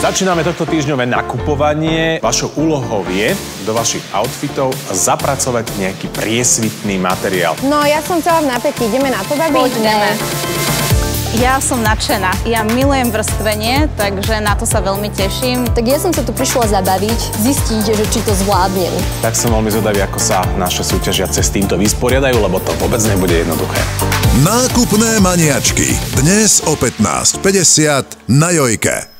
Začíname tohto týždňové nakupovanie. Vašou úlohou je do vašich outfitov zapracovať nejaký priesvitný materiál. No, ja som celá v napätí. Ideme na to, babi? Poďme. Ja som nadšená. Ja milujem vrstvenie, takže na to sa veľmi teším. Tak ja som sa tu prišla zabaviť, zistiť, že či to zvládnem. Tak som veľmi zvedavý, ako sa naše súťažiace s týmto vysporiadajú, lebo to vôbec nebude jednoduché. Nákupné maniačky. Dnes o 15.50 na Jojke.